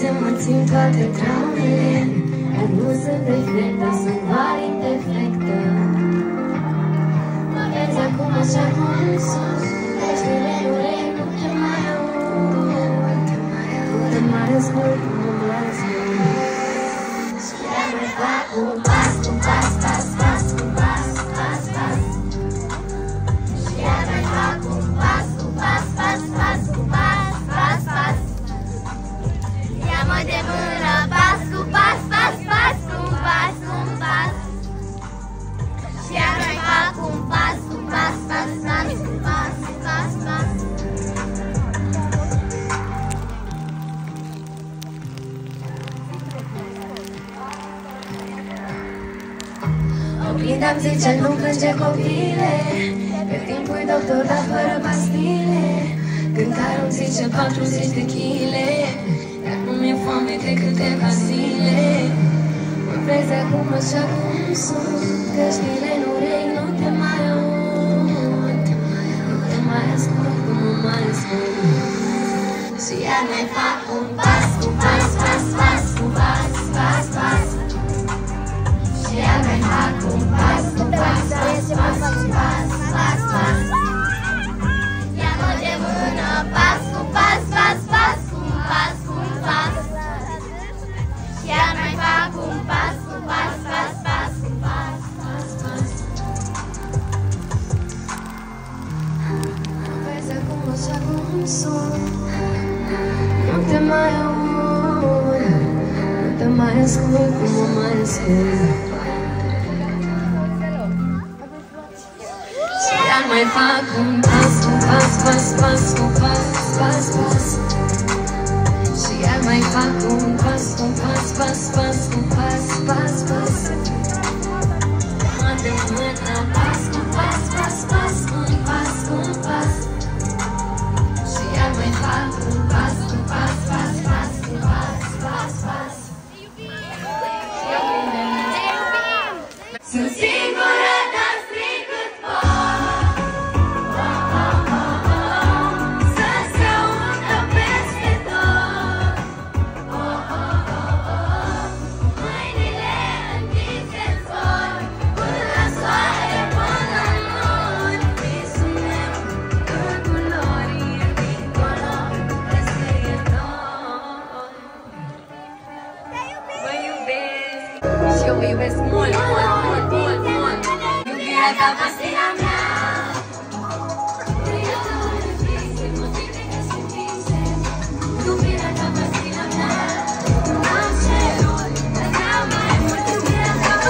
să mă țin toate traumele Dar nu sunt perfect, sunt doar imperfectă Mă vezi acum așa cum sunt Deci mereu, nu te mai aud. Mai ascult. merge copile Pe timpul doctor, dar fără pastile. Când carul zice 40 de chile Dar nu mi-e foame de câteva zile. Mă vezi acum așa cum sunt Căștile în urechi nu te mai aud. Nu te mai ascult, nu mă mai ascult Și ea ne fac un pas Farben passt und passt, passt, passt, und passt, passt, passt. Sie hat mein Farben passt und passt, passt, passt, und passt, passt, passt.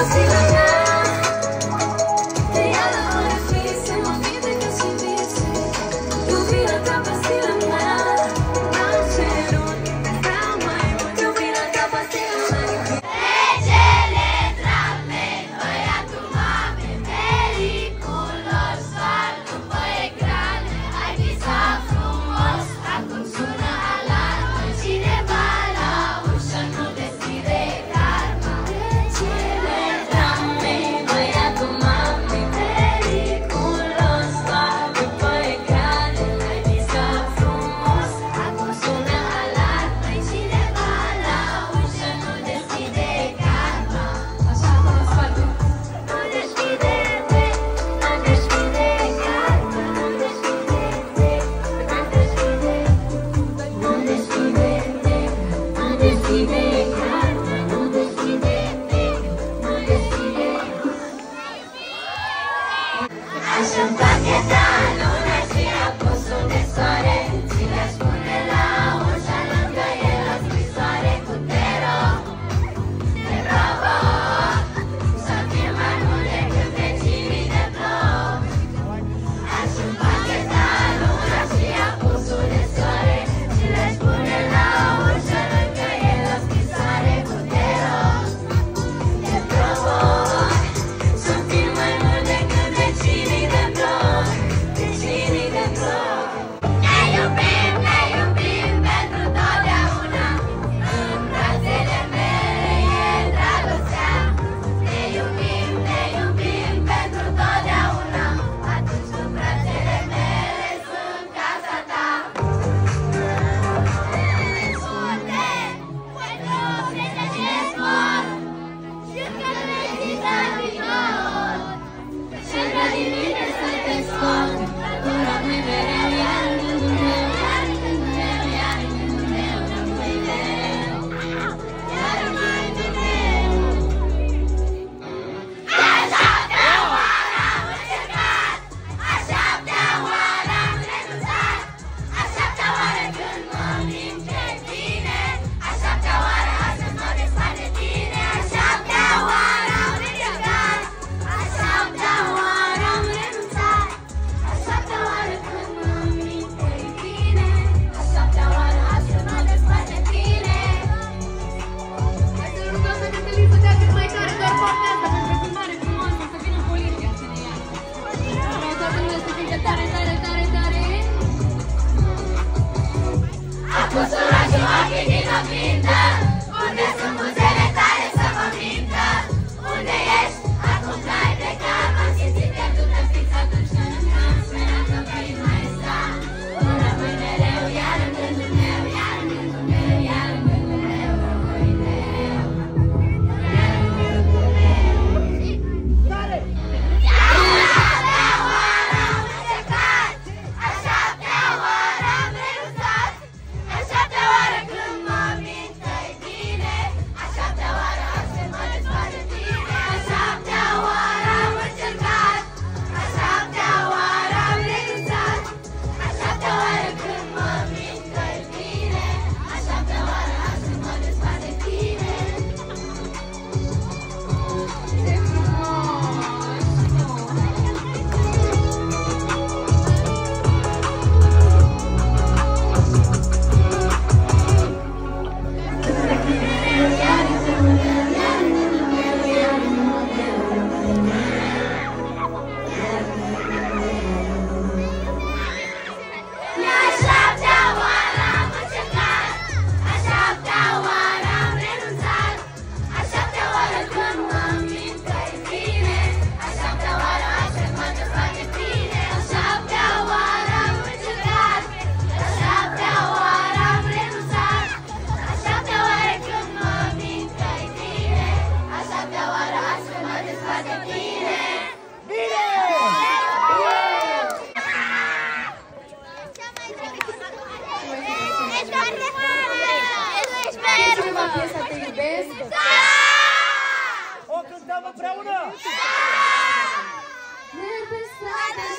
Brasil. Asciugamia da noite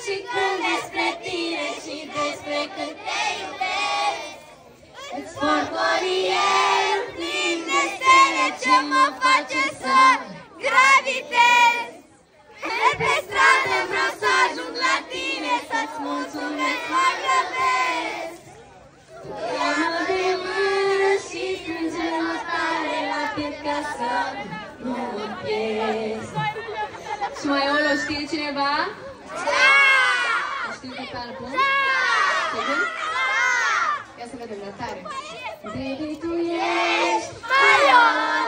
și când despre tine și despre cât te iubesc Îți forcori ce mă face să pe stradă vreau să ajung la tine să-ți mulțumesc mă grăbesc și strânge-mă tare la piept și mai o știe cineva? Da! O știu pe care pun? Da! Ia să vedem, la tare. Baby, tu ești maior,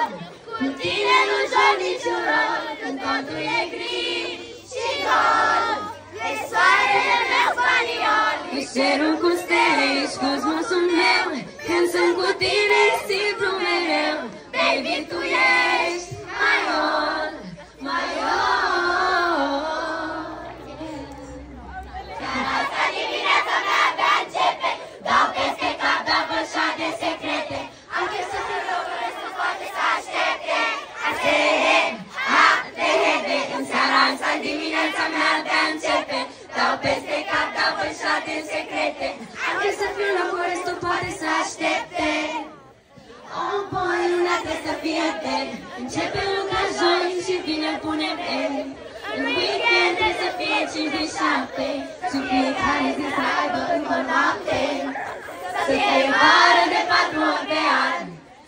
cu tine nu joc niciun rol, când totul e gri și gol. E soarele meu spaniol, e cerul cu stele, ești cosmosul meu, când sunt cu tine simplu mereu. Baby, tu ești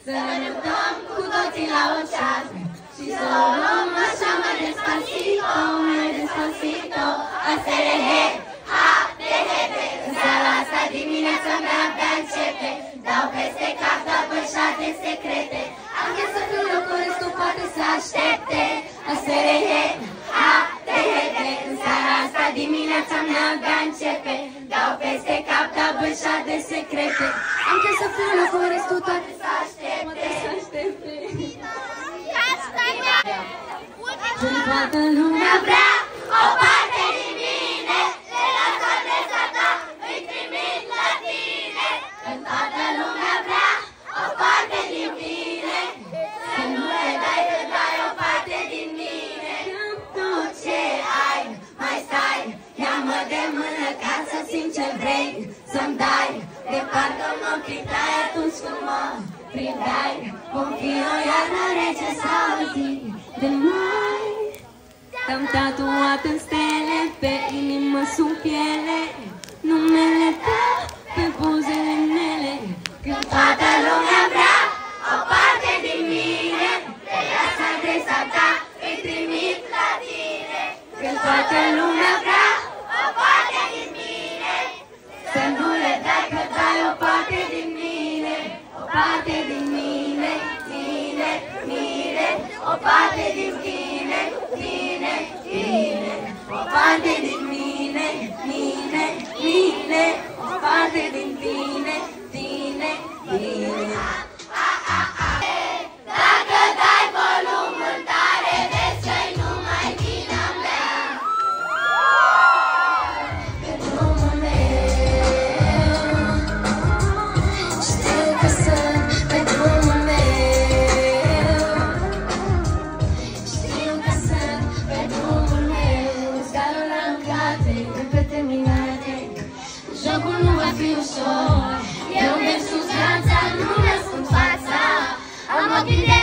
Să ne mutăm cu toții la un ceas Și să o luăm așa mai despacito, mai despacito Asta e he, ha, de hepe În seara asta dimineața mea abia începe. Dau peste cap, dau pe secrete. Am chef să fiu Bucurestul poate să aștepte. Asta e he, ha, de hepe În seara asta dimineața mea abia începe. Dau peste cap, dau pe secrete. Am chef să fiu Bucurestul toate Toată lumea vrea o parte din mine, de la tableta ta îi trimit la tine. Când toată lumea vrea o parte din mine, să nu le dai că dai o parte din mine. Tu ce ai, mai stai, ia-mă de mână ca să simt ce vrei să-mi dai. De parcă mă plictai atunci când mă prindeai, vom fi o iarnă rece sau zi de mare. Te-am tatuat în stele, pe inimă sunt piele. Numele tău pe pozele mele. Când toată lumea vrea o parte din mine Pe lasă adresa ta, îi trimit la tine. Când toată lumea vrea o parte din mine Să nu le dai că dai o parte din mine. O parte din mine, mine, mine. O parte din mine O parte din mine, mine, mine O parte din tine, Am ochii de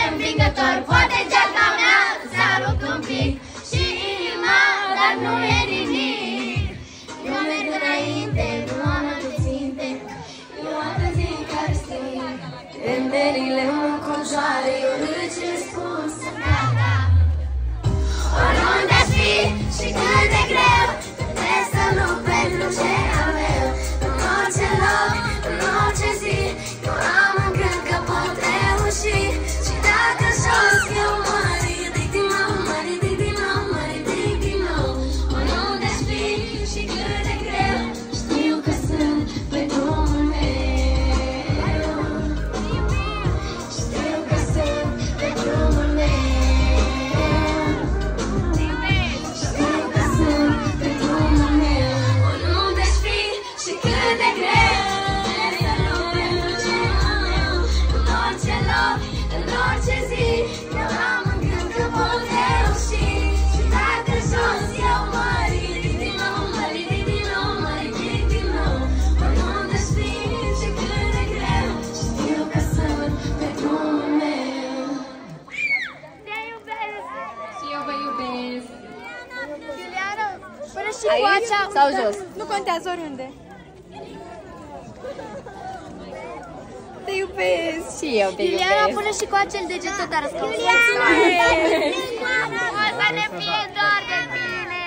și Aici coacea... sau jos? Nu contează oriunde. Te iubesc. Și eu te Iuliana, iubesc. până și cu acel deget tot ar Iuliana! O să ne fie doar de bine!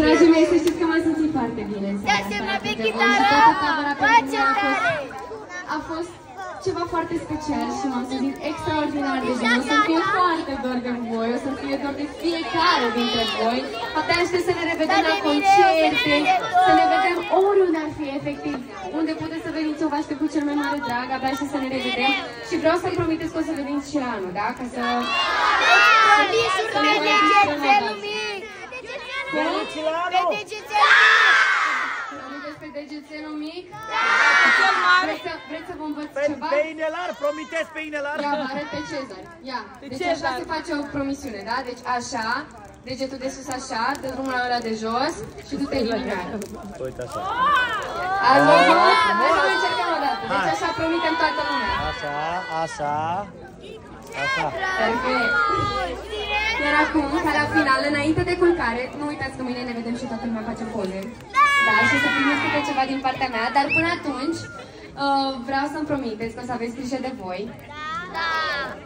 Dragii mei, să știți că m-am simțit foarte bine în seara Dați-mi asta. pe alături de voi chitară! și toată tabăra pe Face mine a fost, tare! a fost ceva foarte special și m-am simțit extraordinar de bine. O să fie foarte dor de voi, o să fie dor de fiecare dintre voi. Abia aștept să ne revedem la concerte, să ne vedem oriunde ar fi efectiv. Unde puteți să veniți, eu vă aștept cu cel mai mare drag, abia aștept să ne revedem. Și vreau să-mi promiteți că o să veniți și la anul, da? Ca să... Bișuri Să pe ne mai degețelul mic! Pe degețelul Promiteți pe degețelul mic? Vreți să, vreți să vă învăț Pe, ceva? pe inelar, promiteți pe inelar. Ia, vă arăt pe Cezar. Ia. Deci așa se face o promisiune, da? Deci așa, degetul de sus așa, dă drumul la ăla de jos și du-te linear. Uite așa. Ați văzut? Hai să mai încercăm o dată. Deci așa promitem toată lumea. Așa, așa. Așa. Perfect. Iar acum, ca la final, înainte de culcare, nu uitați că mâine ne vedem și toată lumea face poze. Da, și o să primiți câte ceva din partea mea, dar până atunci uh, vreau să-mi promiteți că o să aveți grijă de voi.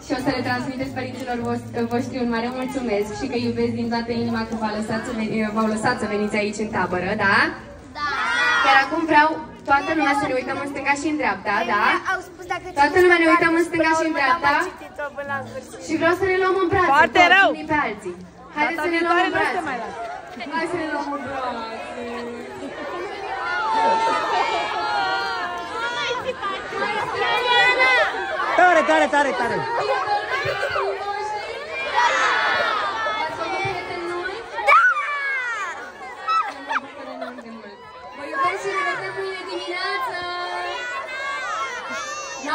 Și o să le transmiteți părinților voștri, voștri un mare mulțumesc și că iubesc din toată inima că v-au lăsat, să veni- v-au lăsat să veniți aici în tabără, da? Iar acum vreau toată lumea să ne uităm în stânga și în dreapta, da? Au spus dacă Toată lumea ne uităm în stânga și în dreapta și vreau să ne luăm în brațe Foarte toți, rău. unii pe alții. Haideți să ne luăm în brațe. Hai să ne luăm în brațe. Tare, tare, tare, tare.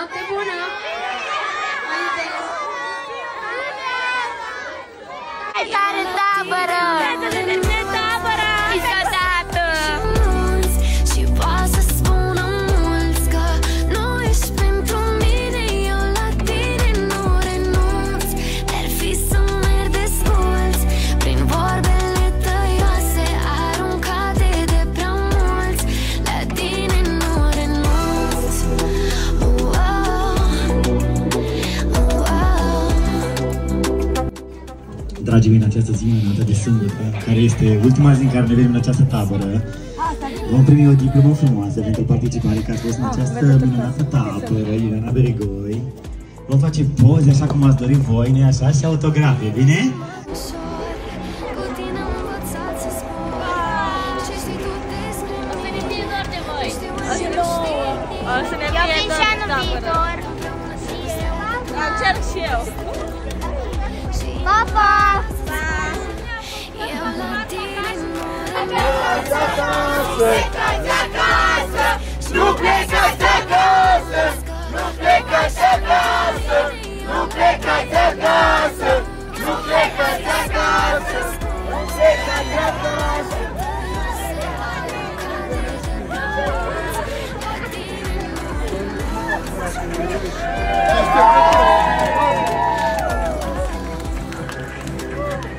Ați făcut Dragii mei, în această zi minunată de sâmbătă, care este ultima zi în care ne vedem în această tabără, vom primi o diplomă frumoasă pentru participare că ați fost în această minunată tabără, Ileana Beregoi, Vom face poze așa cum ați dorit voi, nu așa? Și autografe, bine? Cu tine am învățat să spun Ce știi tu despre mine doar de voi. Știu O să ce nu... știi O să ne Eu fie vin doar și anul tabără. viitor. Încerc și eu. Pa, pa! casă! acasă! Nu não peca Nu plecați acasă! Nu plecați acasă! Nu plecați acasă! Nu plecați acasă! Thank you.